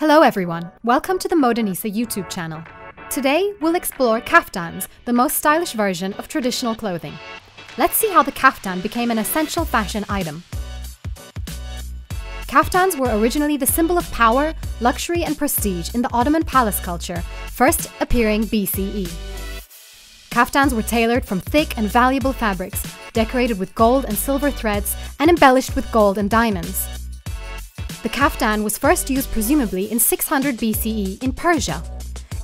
Hello everyone, welcome to the Modanisa YouTube channel. Today we'll explore kaftans, the most stylish version of traditional clothing. Let's see how the kaftan became an essential fashion item. Kaftans were originally the symbol of power, luxury and prestige in the Ottoman palace culture, first appearing BCE. Kaftans were tailored from thick and valuable fabrics, decorated with gold and silver threads and embellished with gold and diamonds. The kaftan was first used presumably in 600 BCE in Persia.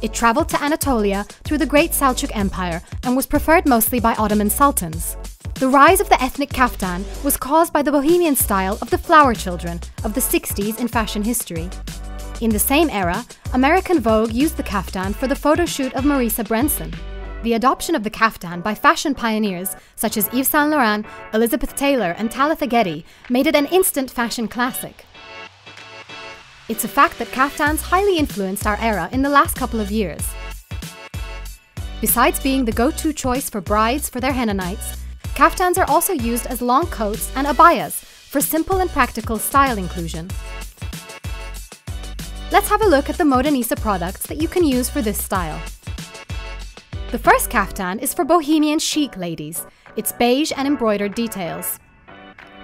It travelled to Anatolia through the Great Seljuk Empire and was preferred mostly by Ottoman sultans. The rise of the ethnic kaftan was caused by the bohemian style of the flower children of the 60s in fashion history. In the same era, American Vogue used the kaftan for the photo shoot of Marisa Berenson. The adoption of the kaftan by fashion pioneers such as Yves Saint Laurent, Elizabeth Taylor, and Talitha Getty made it an instant fashion classic. It's a fact that kaftans highly influenced our era in the last couple of years. Besides being the go-to choice for brides for their henna nights, kaftans are also used as long coats and abayas for simple and practical style inclusion. Let's have a look at the Modanisa products that you can use for this style. The first kaftan is for bohemian chic ladies. It's beige and embroidered details.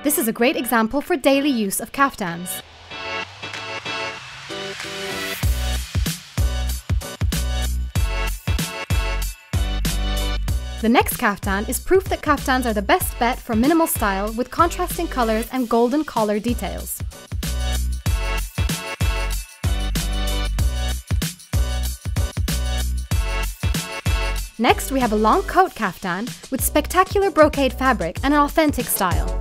This is a great example for daily use of kaftans. The next kaftan is proof that kaftans are the best bet for minimal style with contrasting colors and golden collar details. Next, we have a long coat kaftan with spectacular brocade fabric and an authentic style.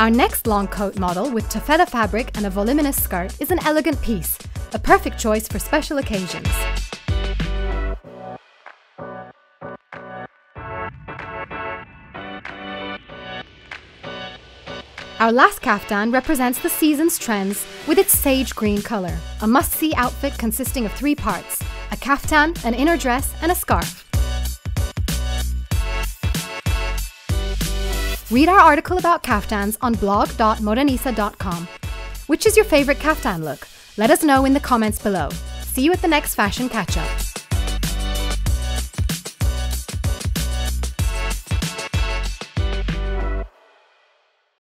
Our next long coat model with taffeta fabric and a voluminous skirt is an elegant piece, a perfect choice for special occasions. Our last kaftan represents the season's trends with its sage green colour, a must-see outfit consisting of three parts, a kaftan, an inner dress and a scarf. Read our article about kaftans on blog.modanisa.com. Which is your favorite kaftan look? Let us know in the comments below. See you at the next fashion catch up.